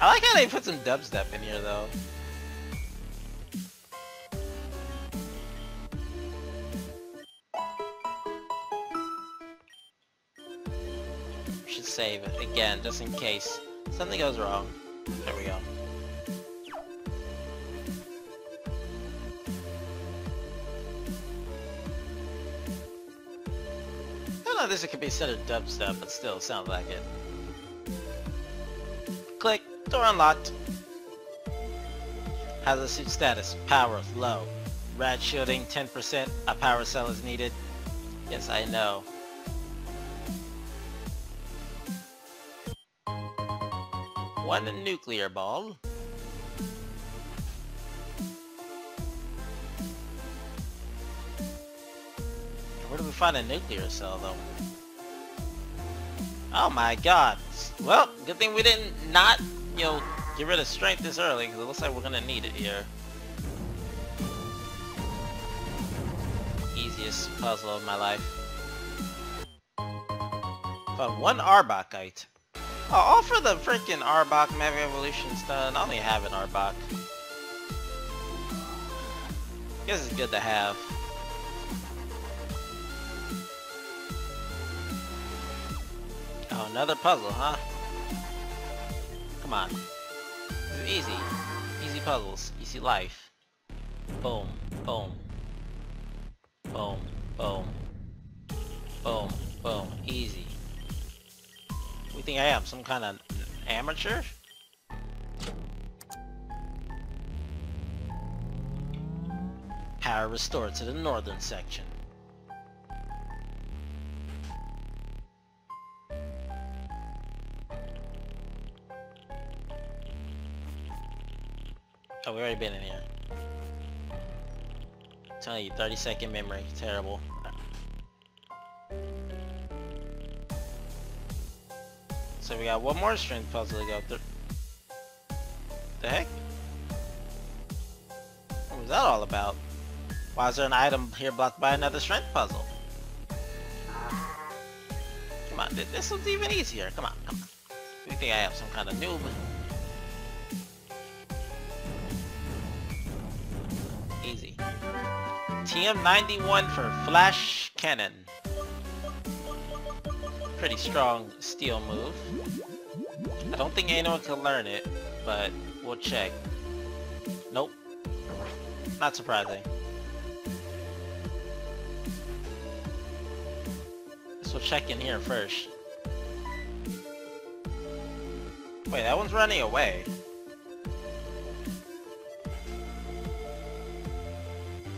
I like how they put some dubstep in here though. Should save it again, just in case something goes wrong. There we go. I don't know if this could be set of dubstep, but still, sounds like it. Click, door unlocked. Hazard suit status, power low. Rad shielding 10%, a power cell is needed. Yes, I know. One nuclear ball. Where do we find a nuclear cell though? Oh my god. Well, good thing we didn't not, you know, get rid of strength this early, because it looks like we're gonna need it here. Easiest puzzle of my life. Found one Arbokite. Oh, all for the freaking Arbok Mega Evolution stun. I only have an Arbok. Guess it's good to have. Oh, another puzzle, huh? Come on. Easy. Easy puzzles. Easy life. Boom. Boom. Boom. Boom. Boom. Boom. Easy. We think I am? Some kind of amateur? Power restored to the northern section. Already been in here. I'm telling you, 30 second memory. Terrible. So we got one more strength puzzle to go through. The heck? What was that all about? Why is there an item here blocked by another strength puzzle? Come on, this one's even easier. Come on, come on. You think I am some kind of noob? TM91 for Flash Cannon. Pretty strong steel move. I don't think anyone can learn it, but we'll check. Nope. Not surprising. So we'll check in here first. Wait, that one's running away.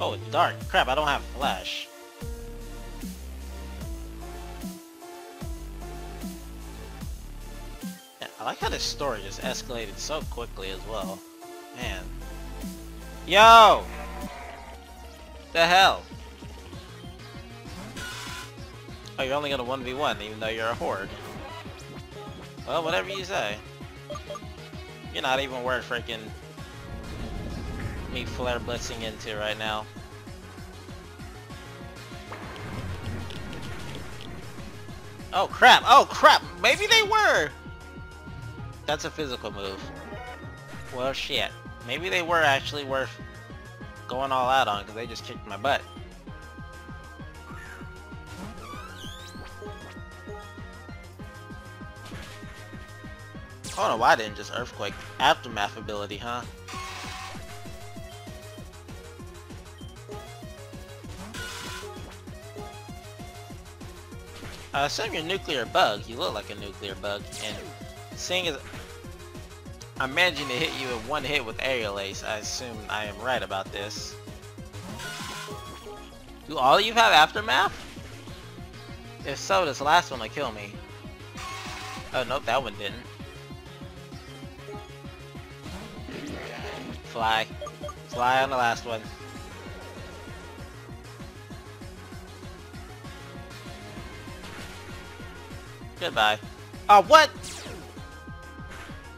Oh, it's dark. Crap, I don't have flash. Yeah, I like how this story just escalated so quickly as well. Man. Yo! The hell? Oh, you're only gonna 1v1 even though you're a horde. Well, whatever you say. You're not even worth freaking me flare blitzing into right now. Oh crap! Oh crap! Maybe they were! That's a physical move. Well shit. Maybe they were actually worth going all out on because they just kicked my butt. I don't know why I didn't just Earthquake. Aftermath ability, huh? I assume you're a nuclear bug. You look like a nuclear bug. And seeing as I'm managing to hit you in one hit with Aerial Ace, I assume I am right about this. Do all of you have Aftermath? If so, this last one will kill me. Oh, nope, that one didn't. Fly. Fly on the last one. Goodbye. Oh, what?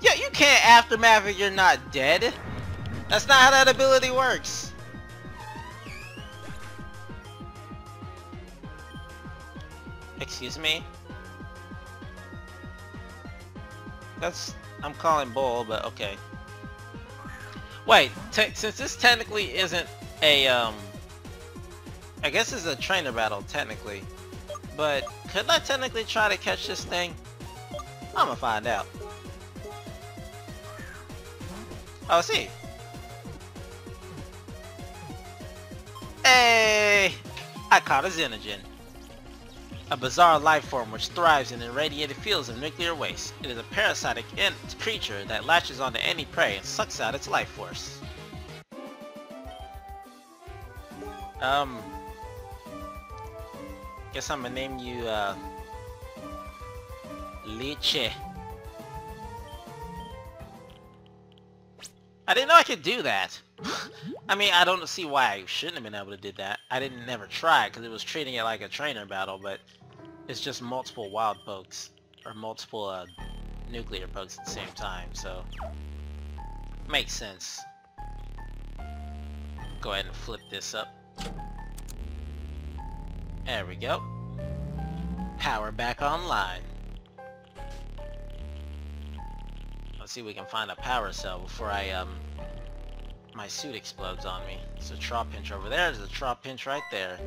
Yeah, you can't aftermath if you're not dead. That's not how that ability works. Excuse me? That's I'm calling bull, but okay. Wait, since this technically isn't a um, I guess it's a trainer battle technically, but could I technically try to catch this thing? I'm gonna find out. Oh, see. Hey! I caught a Xenogen. A bizarre life form which thrives in irradiated fields of nuclear waste. It is a parasitic creature that latches onto any prey and sucks out its life force. Um... Guess I'm gonna name you, uh... Leche. I didn't know I could do that. I mean, I don't see why I shouldn't have been able to do that. I didn't never try because it was treating it like a trainer battle, but it's just multiple wild pokes or multiple uh, nuclear pokes at the same time, so makes sense. Go ahead and flip this up. There we go. Power back online. Let's see if we can find a power cell before I um my suit explodes on me. There's a Trapinch over there, there's a Trapinch right there.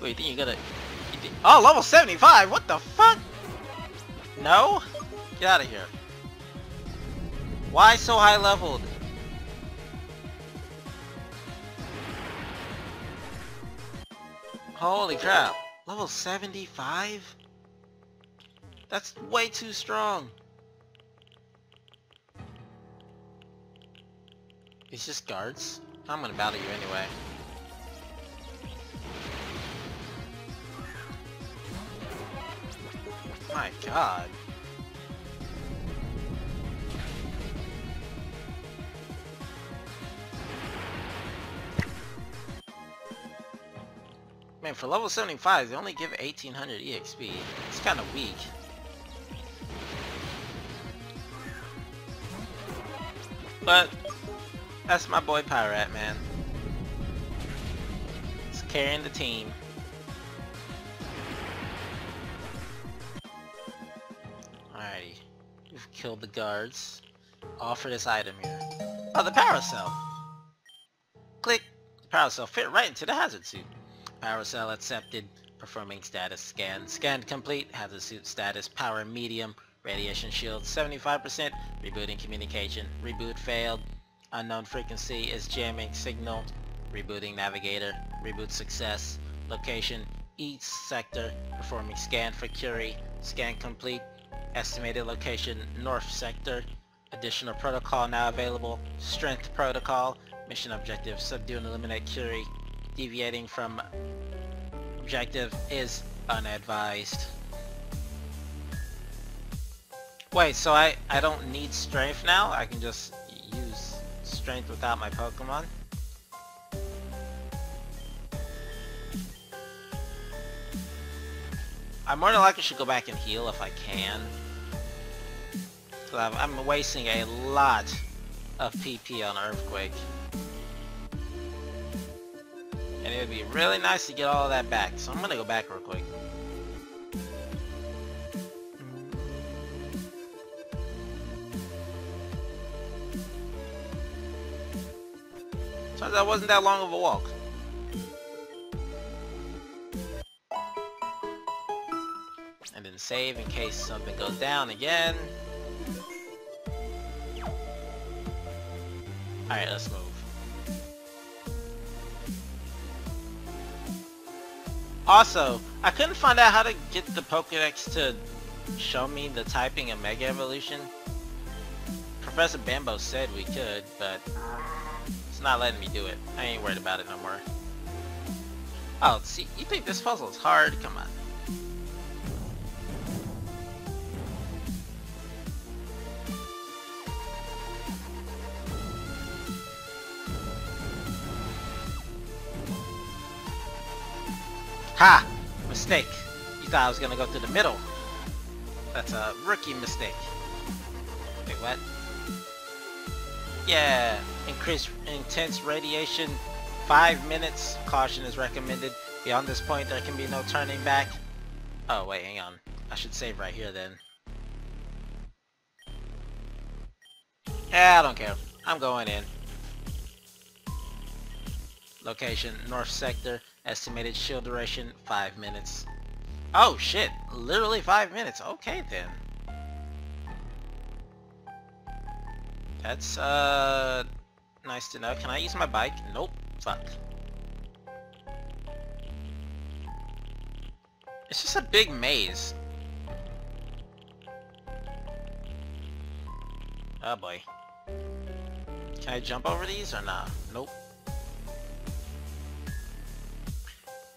Wait, you think you're gonna... You think, oh, level 75! What the fuck? No? Get out of here. Why so high leveled? Holy crap. Level 75? That's way too strong. It's just guards? I'm gonna battle you anyway. My god. Man, for level 75, they only give 1800 EXP. It's kind of weak. But that's my boy Pyrat, man. He's carrying the team. Alrighty. We've killed the guards. Offer this item here. Oh, the power cell! Click! The power cell fit right into the hazard suit. Power cell accepted. Performing status scan. Scanned complete. Hazard suit status. Power medium. Radiation shield 75%. Rebooting communication. Reboot failed. Unknown frequency is jamming signal. Rebooting navigator. Reboot success. Location East sector. Performing scan for Curie. Scan complete. Estimated location North sector. Additional protocol now available. Strength protocol. Mission objective subdue and eliminate Curie. Deviating from objective is unadvised. Wait, so I, I don't need strength now? I can just use strength without my Pokemon? I more than likely should go back and heal if I can. I'm, I'm wasting a lot of PP on Earthquake. It would be really nice to get all that back, so I'm gonna go back real quick. Turns out wasn't that long of a walk. And then save in case something goes down again. Alright, let's move. Also, I couldn't find out how to get the Pokedex to show me the typing of Mega Evolution. Professor Bambo said we could, but it's not letting me do it. I ain't worried about it no more. Oh, see, you think this puzzle is hard? Come on. Ha! Mistake. You thought I was gonna go through the middle. That's a rookie mistake. Wait, what? Yeah, increased intense radiation, 5 minutes, caution is recommended. Beyond this point there can be no turning back. Oh wait, hang on. I should save right here then. Yeah, I don't care. I'm going in. Location, North Sector. Estimated shield duration, 5 minutes. Oh shit, literally 5 minutes. Okay then. That's, uh, nice to know. Can I use my bike? Nope. Fuck. It's just a big maze. Oh boy. Can I jump over these or nah? Nope.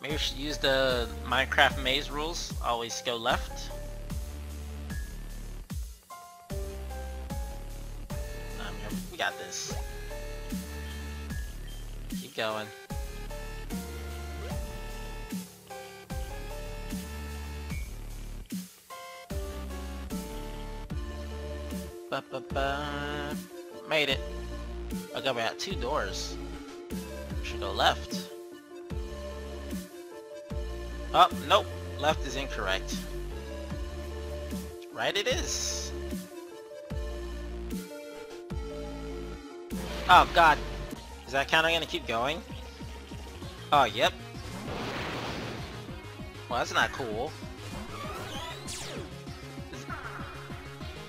Maybe we should use the Minecraft maze rules. Always go left. Um, we got this. Keep going. Ba -ba -ba. Made it. Okay, we got two doors. Should go left. Oh, nope. Left is incorrect. Right it is. Oh god. Is that counter gonna keep going? Oh, yep. Well, that's not cool.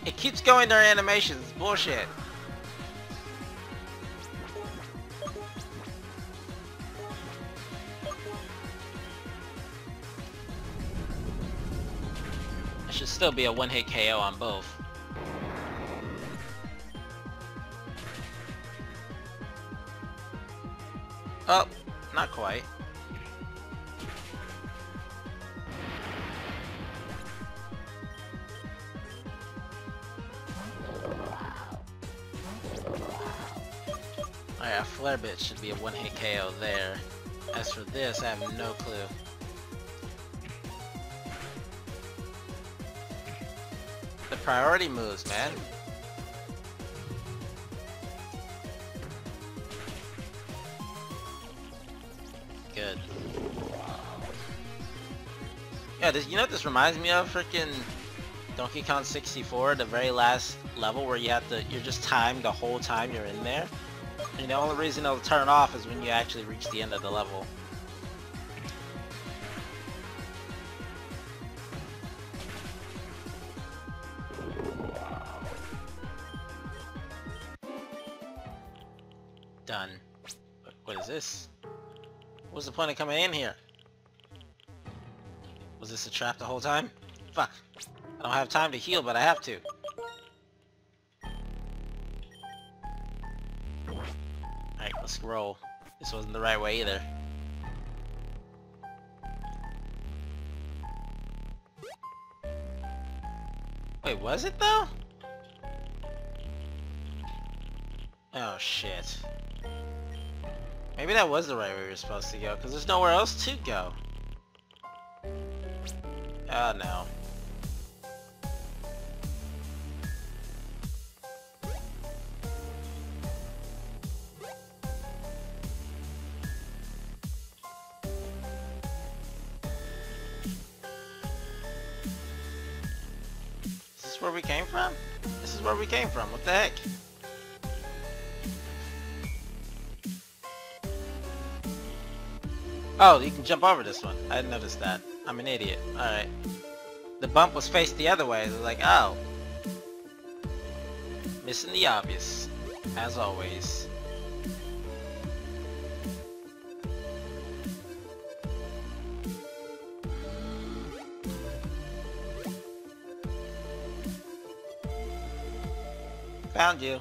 It keeps going during animations. Bullshit. Still be a one-hit KO on both. Oh, not quite. Alright, flare blitz should be a one-hit KO there. As for this, I have no clue. Priority moves, man. Good. Yeah, this, you know what this reminds me of? Freaking Donkey Kong 64, the very last level where you have to, you're just timed the whole time you're in there. And the only reason it'll turn off is when you actually reach the end of the level. What is this? What was the point of coming in here? Was this a trap the whole time? Fuck. I don't have time to heal, but I have to. Alright, let's roll. This wasn't the right way either. Wait, was it though? Oh shit. Maybe that was the right way we were supposed to go, because there's nowhere else to go. Oh no. This is this where we came from? This is where we came from, what the heck? Oh, you can jump over this one. I didn't notice that. I'm an idiot. Alright. The bump was faced the other way. I was like, oh. Missing the obvious. As always. Found you.